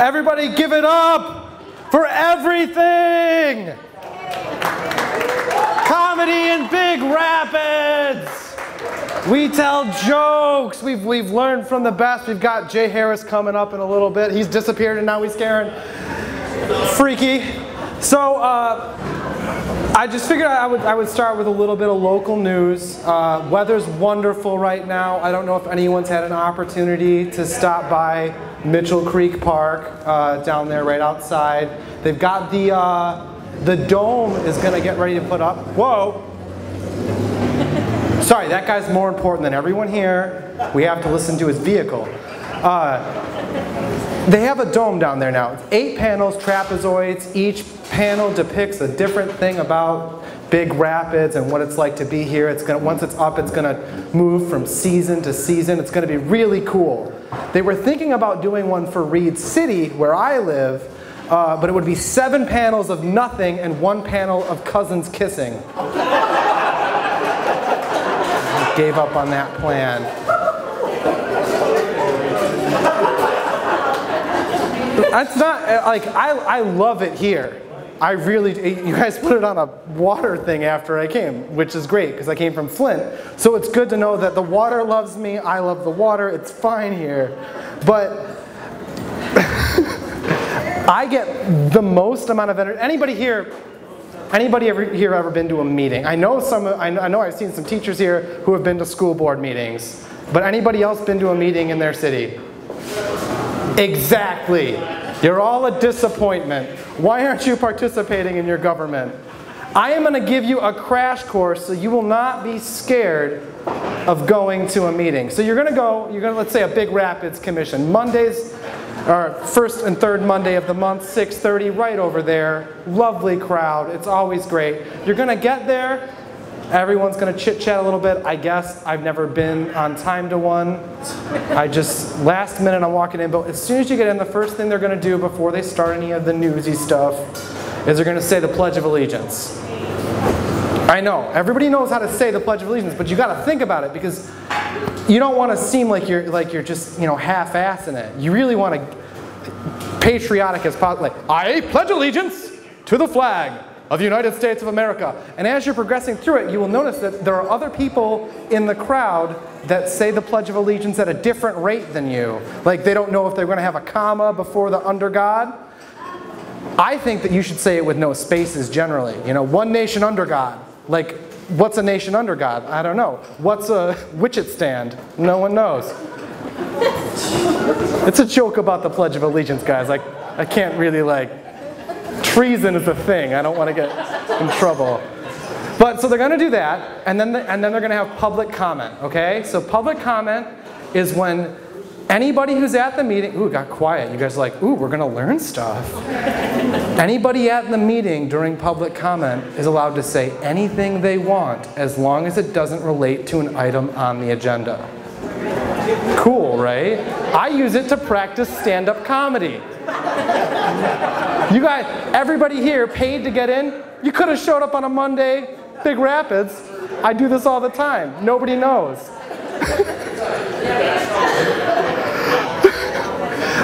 Everybody give it up for everything! Comedy in Big Rapids! We tell jokes. We've, we've learned from the best. We've got Jay Harris coming up in a little bit. He's disappeared and now he's scaring. Freaky. So uh, I just figured I would, I would start with a little bit of local news. Uh, weather's wonderful right now. I don't know if anyone's had an opportunity to stop by Mitchell Creek Park uh, down there right outside. They've got the, uh, the dome is going to get ready to put up. Whoa. Sorry, that guy's more important than everyone here. We have to listen to his vehicle. Uh, they have a dome down there now. It's eight panels, trapezoids. Each panel depicts a different thing about Big Rapids and what it's like to be here. It's gonna, once it's up, it's going to move from season to season. It's going to be really cool. They were thinking about doing one for Reed City, where I live, uh, but it would be seven panels of nothing and one panel of cousins kissing gave up on that plan. That's not, uh, like, I, I love it here. I really, you guys put it on a water thing after I came, which is great because I came from Flint. So it's good to know that the water loves me, I love the water, it's fine here. But I get the most amount of energy. Anybody here Anybody ever, here ever been to a meeting? I know some. I know I've seen some teachers here who have been to school board meetings. But anybody else been to a meeting in their city? Exactly. You're all a disappointment. Why aren't you participating in your government? I am going to give you a crash course so you will not be scared of going to a meeting. So you're going to go, you're going to, let's say, a Big Rapids Commission. Mondays, our first and third Monday of the month, 6.30, right over there. Lovely crowd. It's always great. You're going to get there. Everyone's going to chit-chat a little bit. I guess I've never been on time to one. I just, last minute I'm walking in. But as soon as you get in, the first thing they're going to do before they start any of the newsy stuff is they're going to say the Pledge of Allegiance. I know, everybody knows how to say the Pledge of Allegiance, but you got to think about it because you don't want to seem like you're like you're just you know half-assing it. You really want to patriotic as possible. Like I pledge allegiance to the flag of the United States of America. And as you're progressing through it, you will notice that there are other people in the crowd that say the Pledge of Allegiance at a different rate than you. Like they don't know if they're going to have a comma before the under God. I think that you should say it with no spaces generally. You know, one nation under God. Like What's a nation under God? I don't know. What's a Witchett stand? No one knows. it's a joke about the Pledge of Allegiance, guys. Like, I can't really like, treason is a thing. I don't want to get in trouble. But so they're going to do that, and then, the, and then they're going to have public comment, okay? So public comment is when Anybody who's at the meeting, ooh, got quiet. You guys are like, ooh, we're going to learn stuff. Anybody at the meeting during public comment is allowed to say anything they want as long as it doesn't relate to an item on the agenda. Cool, right? I use it to practice stand-up comedy. You guys, everybody here paid to get in? You could have showed up on a Monday, Big Rapids. I do this all the time. Nobody knows.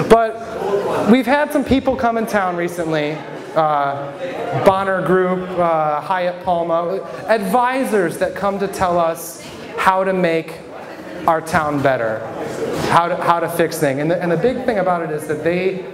But we've had some people come in town recently. Uh, Bonner Group, uh, Hyett Palma, advisors that come to tell us how to make our town better, how to, how to fix things. And the, and the big thing about it is that they,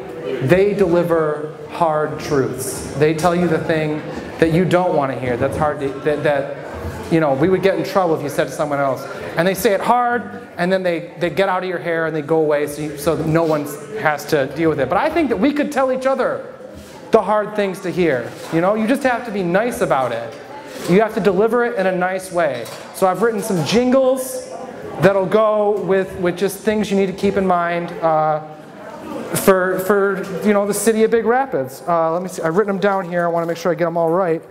they deliver hard truths. They tell you the thing that you don't want to hear, that's hard to, that, that you know, we would get in trouble if you said to someone else. And they say it hard, and then they, they get out of your hair and they go away so, you, so no one has to deal with it. But I think that we could tell each other the hard things to hear. You know, you just have to be nice about it. You have to deliver it in a nice way. So I've written some jingles that'll go with, with just things you need to keep in mind uh, for, for you know, the city of Big Rapids. Uh, let me see, I've written them down here. I want to make sure I get them all right.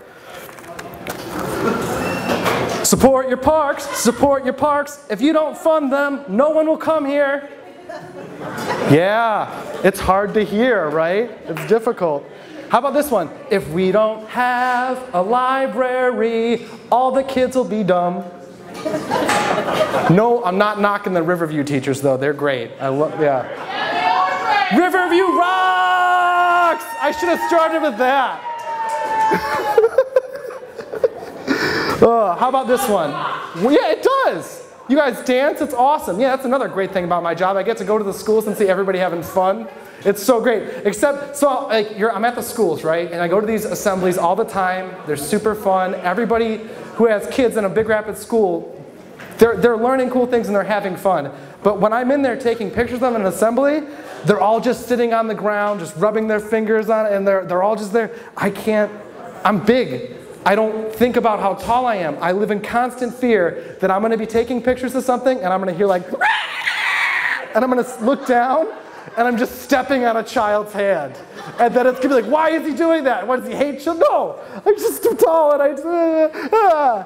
Support your parks, support your parks. If you don't fund them, no one will come here. Yeah, it's hard to hear, right? It's difficult. How about this one? If we don't have a library, all the kids will be dumb. No, I'm not knocking the Riverview teachers though. They're great. I love, yeah. Riverview rocks! I should have started with that. oh, how about this one? Well, yeah, it does. You guys dance? It's awesome. Yeah, that's another great thing about my job. I get to go to the schools and see everybody having fun. It's so great. Except, so like, I'm at the schools, right? And I go to these assemblies all the time. They're super fun. Everybody who has kids in a Big Rapids school, they're, they're learning cool things and they're having fun. But when I'm in there taking pictures of an assembly, they're all just sitting on the ground, just rubbing their fingers on it, and they're, they're all just there. I can't, I'm big. I don't think about how tall I am. I live in constant fear that I'm going to be taking pictures of something and I'm going to hear like, and I'm going to look down and I'm just stepping on a child's hand. And then it's going to be like, why is he doing that? What does he hate children? No, I'm just too tall and I. Uh, uh.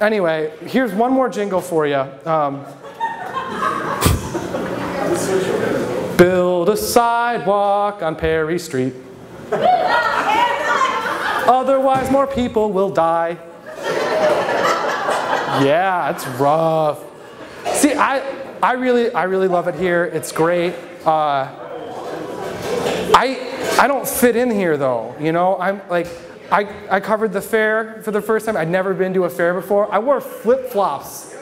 Anyway, here's one more jingle for you. Um, build a sidewalk on Perry Street. Otherwise, more people will die. Yeah, it's rough. See, I, I really, I really love it here. It's great. Uh, I, I don't fit in here though. You know, I'm like, I, I covered the fair for the first time. I'd never been to a fair before. I wore flip flops.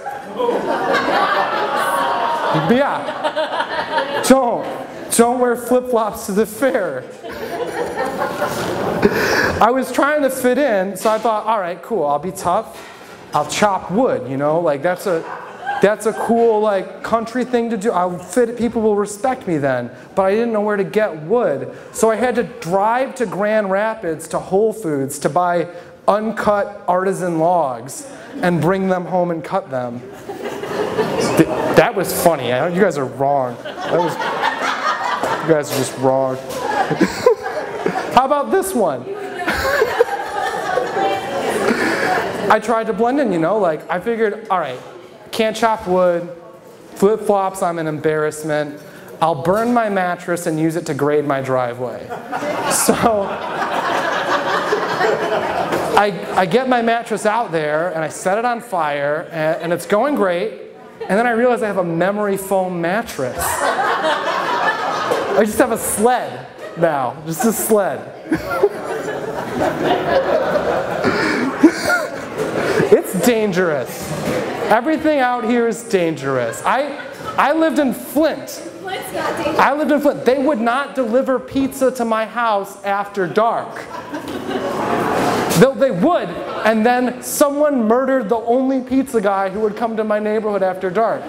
yeah. Don't. Don't wear flip flops to the fair. I was trying to fit in, so I thought, all right, cool, I'll be tough. I'll chop wood, you know, like that's a that's a cool like country thing to do. I'll fit people will respect me then. But I didn't know where to get wood. So I had to drive to Grand Rapids to Whole Foods to buy uncut artisan logs and bring them home and cut them. That was funny. You guys are wrong. That was you guys are just wrong. How about this one? I tried to blend in, you know, like I figured, all right, can't chop wood, flip flops, I'm an embarrassment. I'll burn my mattress and use it to grade my driveway. So I, I get my mattress out there and I set it on fire and, and it's going great. And then I realize I have a memory foam mattress. I just have a sled now, just a sled. it's dangerous. Everything out here is dangerous. I, I lived in Flint. I lived in Flint. They would not deliver pizza to my house after dark. They, they would, and then someone murdered the only pizza guy who would come to my neighborhood after dark.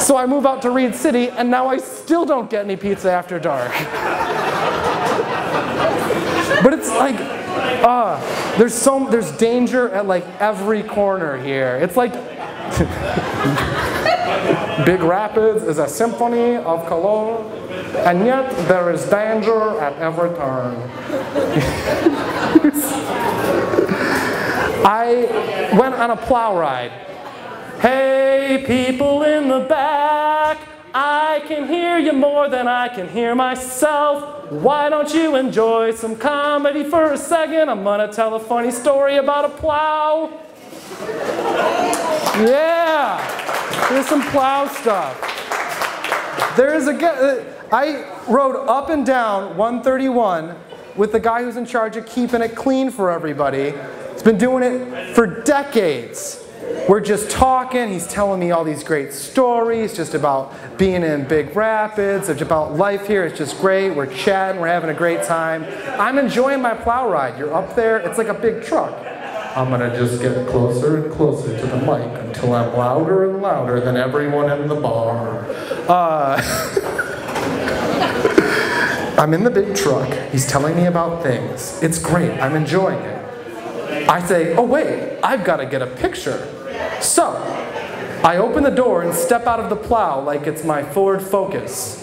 So I move out to Reed City, and now I still don't get any pizza after dark. but it's like, uh, there's so there's danger at like every corner here. It's like Big Rapids is a symphony of color, and yet there is danger at every turn. I went on a plow ride Hey, people in the back, I can hear you more than I can hear myself. Why don't you enjoy some comedy for a second? I'm gonna tell a funny story about a plow. Yeah, here's some plow stuff. There's a guy, uh, I rode up and down 131 with the guy who's in charge of keeping it clean for everybody. He's been doing it for decades. We're just talking. He's telling me all these great stories just about being in Big Rapids, about life here. It's just great. We're chatting. We're having a great time. I'm enjoying my plow ride. You're up there. It's like a big truck. I'm to just get closer and closer to the mic until I'm louder and louder than everyone in the bar. Uh, I'm in the big truck. He's telling me about things. It's great. I'm enjoying it. I say, oh wait, I've got to get a picture. So, I open the door and step out of the plow like it's my Ford Focus.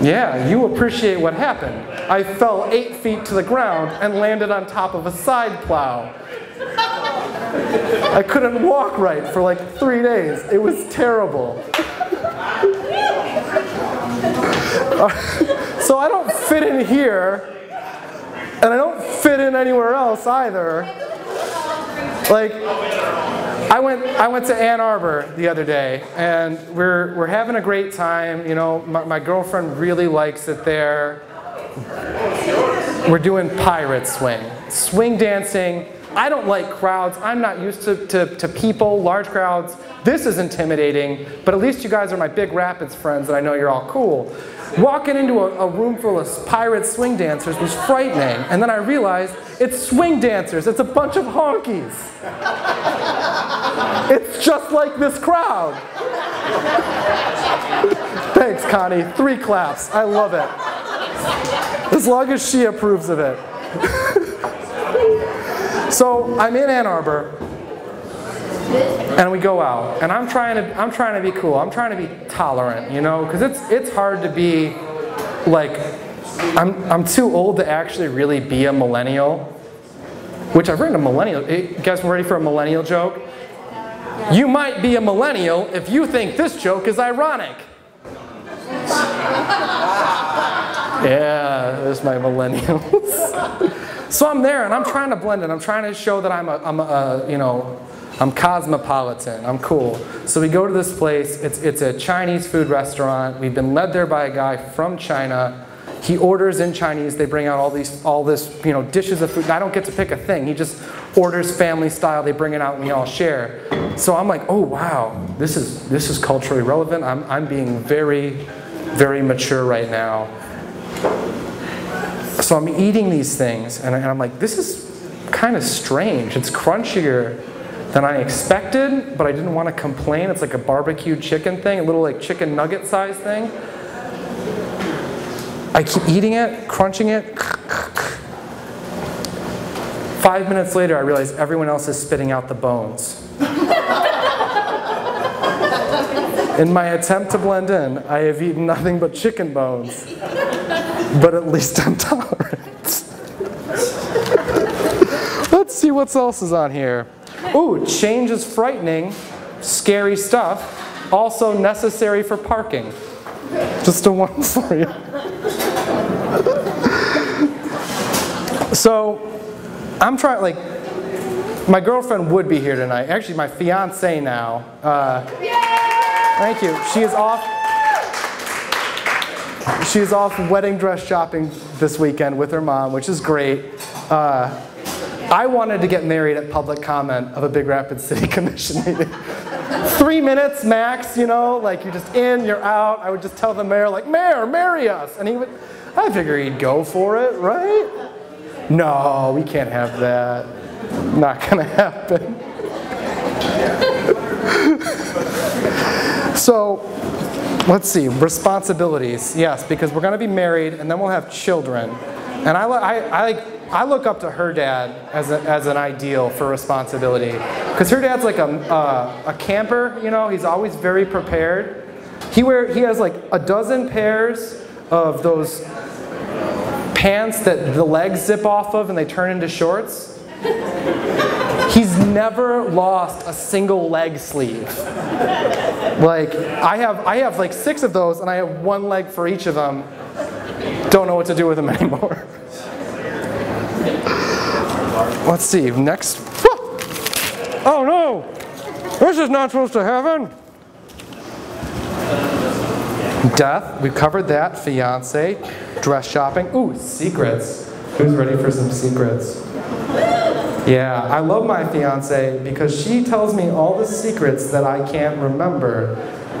Yeah, you appreciate what happened. I fell eight feet to the ground and landed on top of a side plow. I couldn't walk right for like three days. It was terrible. so I don't fit in here, and I don't fit in anywhere else either. Like, I went, I went to Ann Arbor the other day, and we're, we're having a great time. You know, my, my girlfriend really likes it there. We're doing pirate swing. Swing dancing. I don't like crowds. I'm not used to, to, to people, large crowds. This is intimidating, but at least you guys are my big Rapids friends and I know you're all cool. Walking into a, a, room full of pirate swing dancers was frightening, and then I realized it's swing dancers, it's a bunch of honkies. it's just like this crowd. Thanks, Connie. Three claps. I love it. As long as she approves of it. so I'm in Ann Arbor and we go out and i'm trying to i'm trying to be cool. I'm trying to be tolerant you know because it's it's hard to be like i'm i'm too old to actually really be a millennial which i've written a millennial eh, you guys ready for a millennial joke? You might be a millennial if you think this joke is ironic. Yeah there's my millennials so i'm there and i'm trying to blend it. i'm trying to show that i'm a, I'm a you know I'm cosmopolitan. I'm cool. So we go to this place. It's, it's a Chinese food restaurant. We've been led there by a guy from China. He orders in Chinese. They bring out all these, all this, you know, dishes of food. I don't get to pick a thing. He just orders family style. They bring it out and we all share. So I'm like, oh wow, this is this is culturally relevant. I'm I'm being very, very mature right now. So I'm eating these things and I'm like, this is kind of strange. It's crunchier than I expected, but I didn't want to complain. It's like a barbecue chicken thing, a little like chicken nugget size thing. I keep eating it, crunching it. Five minutes later, I realize everyone else is spitting out the bones. in my attempt to blend in, I have eaten nothing but chicken bones. But at least I'm tolerant. Let's see what else is on here. Ooh, change is frightening, scary stuff, also necessary for parking. Just a one for you. so, I'm trying, like, my girlfriend would be here tonight. Actually, my fiance now. Uh, thank you. She is off. She's off wedding dress shopping this weekend with her mom, which is great. Uh, I wanted to get married at public comment of a Big Rapids City Commission meeting. Three minutes max, you know, like you're just in, you're out. I would just tell the mayor, like, Mayor, marry us. And he would, I figure he'd go for it, right? No, we can't have that. Not gonna happen. so, let's see, responsibilities. Yes, because we're gonna be married and then we'll have children. And I, I, I I look up to her dad as, a, as an ideal for responsibility. Because her dad's like a, a camper, you know, he's always very prepared. He, wear, he has like a dozen pairs of those pants that the legs zip off of and they turn into shorts. He's never lost a single leg sleeve. Like I have I have like 6 of those and I have one leg for each of them. Don't know what to do with them anymore. Let's see, next. Oh no! This is not supposed to happen. Death, we covered that. Fiance, dress shopping. Ooh, secrets. Who's ready for some secrets? Yeah, I love my fiance because she tells me all the secrets that I can't remember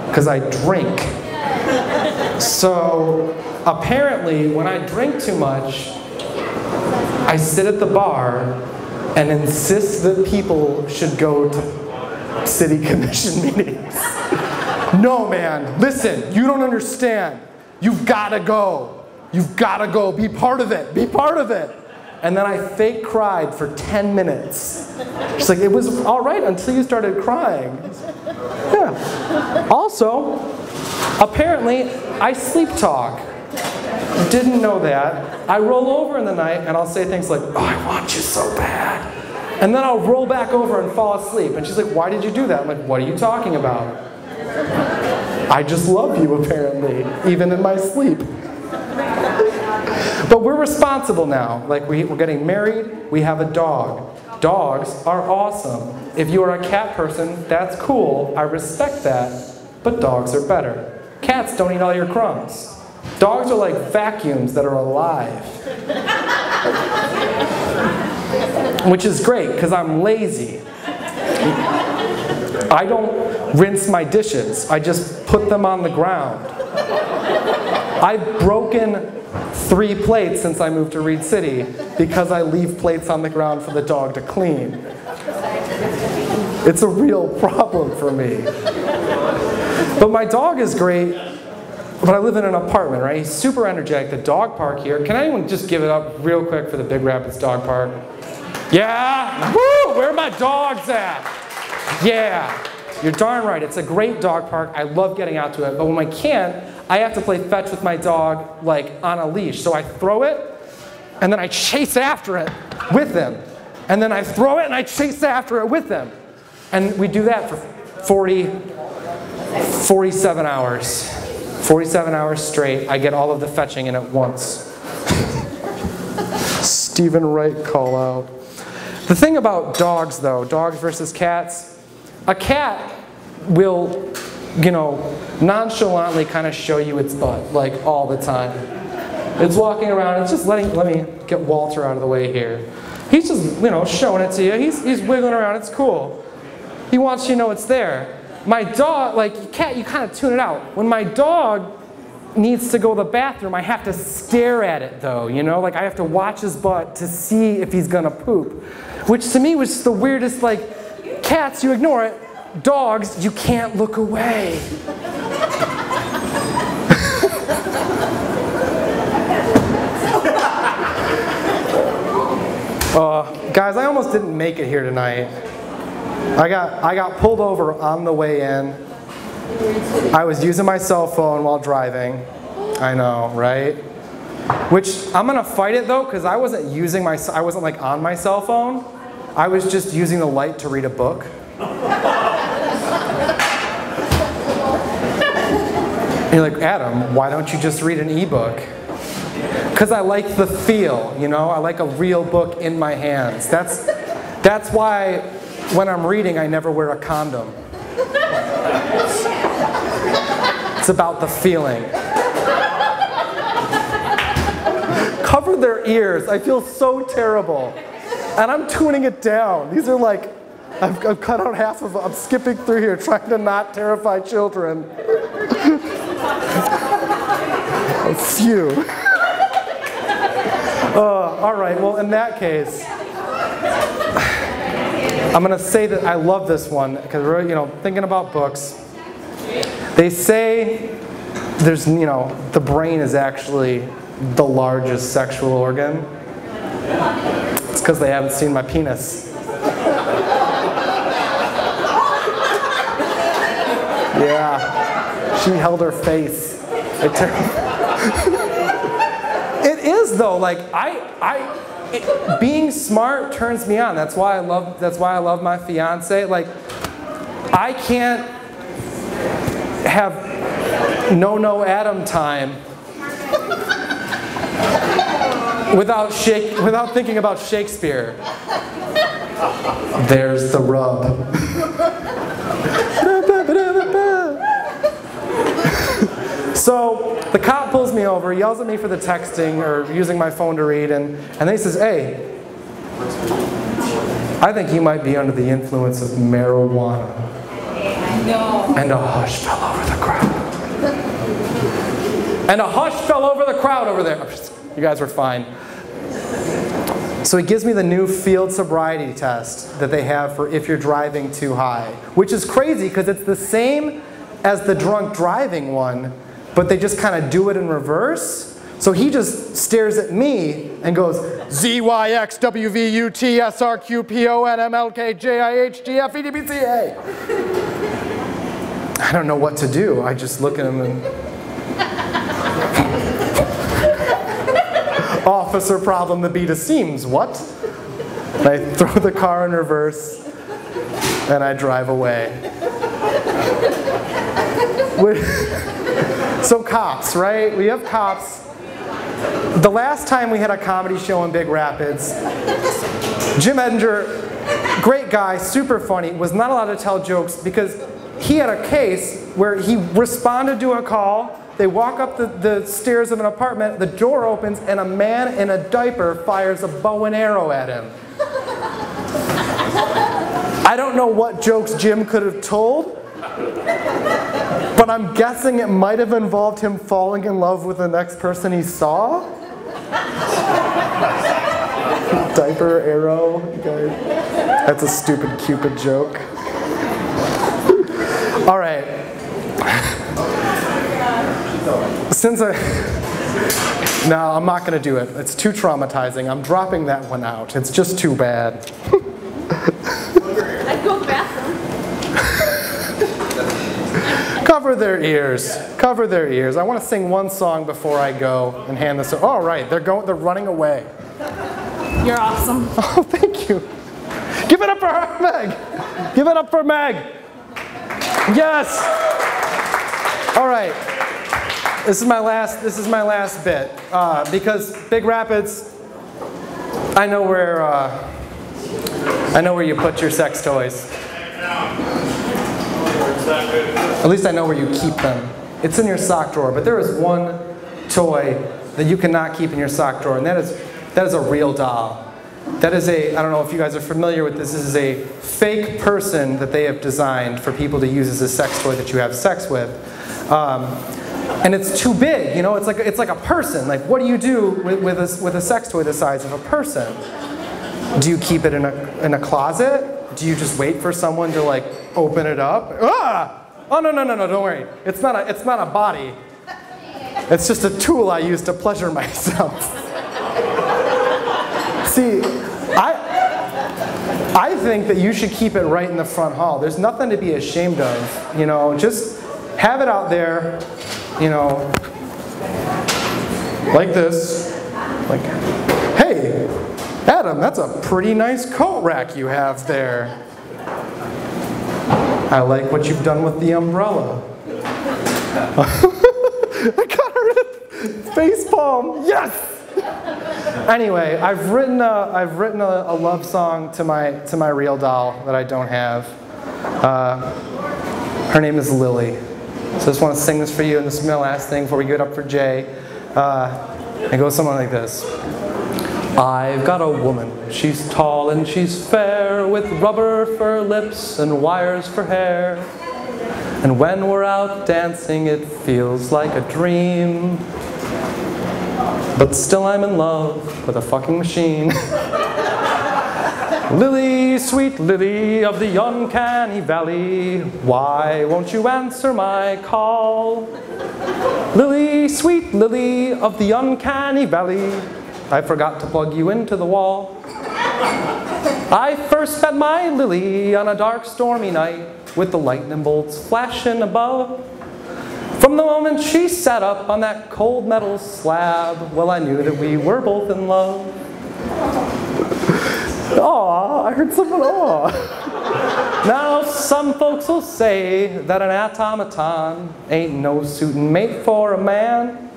because I drink. So apparently, when I drink too much, I sit at the bar and insist that people should go to city commission meetings. no, man, listen, you don't understand. You've got to go. You've got to go. Be part of it. Be part of it. And then I fake cried for 10 minutes. She's like, it was all right until you started crying. Yeah. Also, apparently, I sleep talk. Didn't know that. I roll over in the night and I'll say things like, oh, I want you so bad. And then I'll roll back over and fall asleep. And she's like, why did you do that? I'm like, what are you talking about? I just love you, apparently, even in my sleep. But we're responsible now. Like, we, we're getting married, we have a dog. Dogs are awesome. If you are a cat person, that's cool. I respect that. But dogs are better. Cats don't eat all your crumbs. Dogs are like vacuums that are alive. Which is great because I'm lazy. I don't rinse my dishes, I just put them on the ground. I've broken three plates since I moved to Reed City because I leave plates on the ground for the dog to clean. It's a real problem for me. But my dog is great, but I live in an apartment, right? He's super energetic. The dog park here, can anyone just give it up real quick for the Big Rapids Dog Park? Yeah? Woo! Where are my dogs at? Yeah. You're darn right. It's a great dog park. I love getting out to it. But when I can, I have to play fetch with my dog like on a leash. So I throw it and then I chase after it with them. And then I throw it and I chase after it with them. And we do that for 40, 47 hours. 47 hours straight. I get all of the fetching in at once. Steven Wright call out. The thing about dogs, though, dogs versus cats, a cat will, you know, nonchalantly kind of show you its butt, like all the time. It's walking around, it's just letting, let me get Walter out of the way here. He's just, you know, showing it to you. He's, he's wiggling around, it's cool. He wants you to know it's there. My dog, like cat, you kind of tune it out. When my dog needs to go to the bathroom, I have to stare at it though, you know? Like I have to watch his butt to see if he's gonna poop. Which to me was the weirdest, like, cats, you ignore it. Dogs, you can't look away. uh, guys, I almost didn't make it here tonight. I got, I got pulled over on the way in. I was using my cell phone while driving. I know, right? Which I'm gonna fight it though, because I wasn't using my, I wasn't like on my cell phone. I was just using the light to read a book. And you're like, Adam, why don't you just read an ebook? Because I like the feel, you know? I like a real book in my hands. That's, that's why when I'm reading, I never wear a condom. It's about the feeling. Cover their ears. I feel so terrible. And I'm tuning it down. These are like, I've, I've cut out half of I'm skipping through here trying to not terrify children. A few. Uh, all right, well, in that case, I'm going to say that I love this one because, we're, you know, thinking about books, they say there's, you know, the brain is actually the largest sexual organ. It's because they haven't seen my penis. Yeah, she held her face. It, it is though. Like I, I, it, being smart turns me on. That's why I love. That's why I love my fiance. Like I can't have no no Adam time without shake without thinking about Shakespeare. There's the rub. So the cop pulls me over, yells at me for the texting or using my phone to read, and, and then he says, Hey, I think you might be under the influence of marijuana. No. And a hush fell over the crowd. and a hush fell over the crowd over there. You guys were fine. So he gives me the new field sobriety test that they have for if you're driving too high, which is crazy because it's the same as the drunk driving one, but they just kind of do it in reverse. So he just stares at me and goes, Z, Y, X, W, V, U, T, S, R, Q, P, O, N, M, L, K, J, I, H, G, F, E, D, B, C, A. I don't know what to do. I just look at him and. Officer problem, the beat of. What? I throw the car in reverse and I drive away. So cops, right? We have cops. The last time we had a comedy show in Big Rapids, Jim Edinger, great guy, super funny, was not allowed to tell jokes because he had a case where he responded to a call They walk up the, the stairs of an apartment, the door opens, and a man in a diaper fires a bow and arrow at him. I don't know what jokes Jim could have told, but I'm guessing it might have involved him falling in love with the next person he saw. Diaper arrow, guys. That's a stupid Cupid joke. All right. Since I. No, I'm not going to do it. It's too traumatizing. I'm dropping that one out. It's just too bad. I'd go bathroom. Cover their ears. Cover their ears. I want to sing one song before I go and hand this. All right, they're going. They're running away. You're awesome. Oh, thank you. Give it up for her, Meg. Give it up for Meg. Yes. All right. This is my last. This is my last bit uh, because Big Rapids. I know where. Uh, I know where you put your sex toys. At least I know where you keep them. It's in your sock drawer. But there is one toy that you cannot keep in your sock drawer, and that is that is a real doll. That is a, I don't know if you guys are familiar with this, this is a fake person that they have designed for people to use as a sex toy that you have sex with. Um, and it's too big, you know, it's like, it's like a person. Like, what do you do with, with, a, with a sex toy the size of a person? Do you keep it in a, in a closet? Do you just wait for someone to like open it up? Ah! Oh, no, no, no, no, don't worry. It's not a, it's not a body. It's just a tool I use to pleasure myself. See, I, I think that you should keep it right in the front hall. There's nothing to be ashamed of. You know, just have it out there, you know, like this. Like, hey, Adam, that's a pretty nice coat rack you have there. I like what you've done with the umbrella. I got her face palm. Yes! anyway, I've written a, I've written a, a, love song to my to my real doll that I don't have. Uh, her name is Lily. So I just want to sing this for you, and this is my last thing before we give it up for Jay. Uh, it goes something like this. I've got a woman. She's tall and she's fair, with rubber for lips and wires for hair. And when we're out dancing, it feels like a dream. But still I'm in love with a fucking machine. Lily, sweet Lily of the uncanny valley, why won't you answer my call? Lily, sweet Lily of the uncanny valley, I forgot to plug you into the wall. I first met my Lily on a dark stormy night with the lightning bolts flashing above. From the moment she sat up on that cold metal slab, well, I knew that we were both in love. Aw, I heard someone aw. now, some folks will say that an automaton ain't no suiting mate for a man,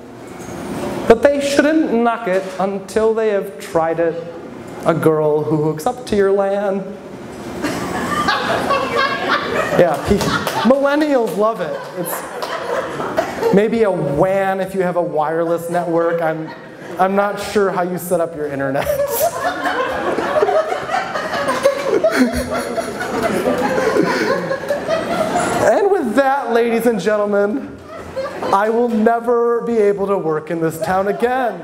but they shouldn't knock it until they have tried it. A girl who hooks up to your LAN. yeah, millennials love it. It's maybe a WAN if you have a wireless network. I'm, I'm not sure how you set up your internet. and with that, ladies and gentlemen, I will never be able to work in this town again.